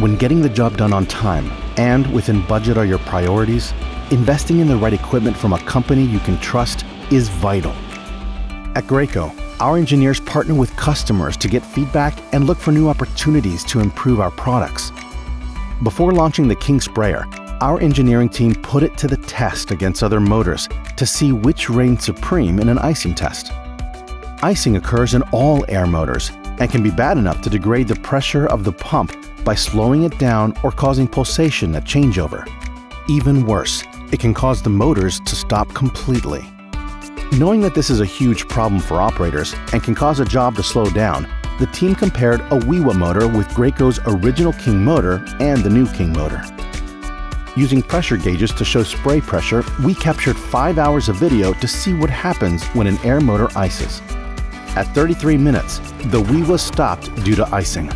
when getting the job done on time and within budget are your priorities, investing in the right equipment from a company you can trust is vital. At Graco, our engineers partner with customers to get feedback and look for new opportunities to improve our products. Before launching the King sprayer, our engineering team put it to the test against other motors to see which reigned supreme in an icing test. Icing occurs in all air motors and can be bad enough to degrade the pressure of the pump by slowing it down or causing pulsation at changeover. Even worse, it can cause the motors to stop completely. Knowing that this is a huge problem for operators and can cause a job to slow down, the team compared a Wiwa motor with Graco's original King motor and the new King motor. Using pressure gauges to show spray pressure, we captured 5 hours of video to see what happens when an air motor ices. At 33 minutes, the Wiwa stopped due to icing.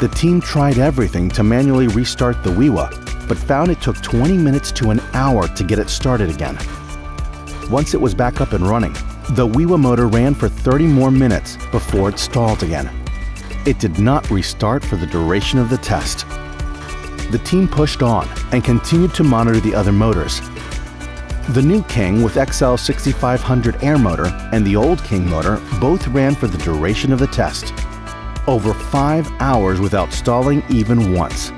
The team tried everything to manually restart the Wiwa, but found it took 20 minutes to an hour to get it started again. Once it was back up and running, the Wiwa motor ran for 30 more minutes before it stalled again. It did not restart for the duration of the test. The team pushed on and continued to monitor the other motors. The new King with XL 6500 air motor and the old King motor both ran for the duration of the test. Over five hours without stalling even once.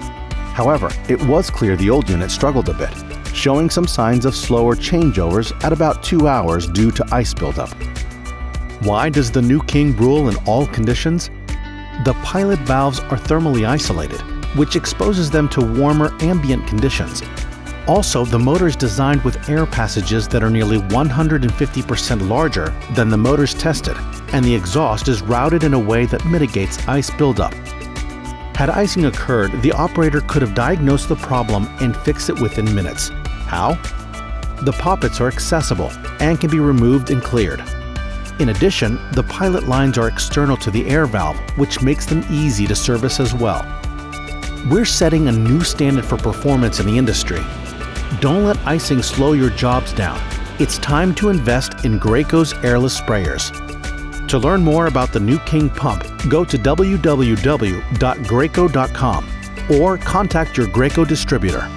However, it was clear the old unit struggled a bit, showing some signs of slower changeovers at about two hours due to ice buildup. Why does the new King rule in all conditions? The pilot valves are thermally isolated, which exposes them to warmer ambient conditions. Also, the motor is designed with air passages that are nearly 150% larger than the motors tested, and the exhaust is routed in a way that mitigates ice buildup. Had icing occurred, the operator could have diagnosed the problem and fixed it within minutes. How? The poppets are accessible and can be removed and cleared. In addition, the pilot lines are external to the air valve, which makes them easy to service as well. We're setting a new standard for performance in the industry. Don't let icing slow your jobs down. It's time to invest in Graco's airless sprayers. To learn more about the new King pump, go to www.graco.com or contact your Graco distributor.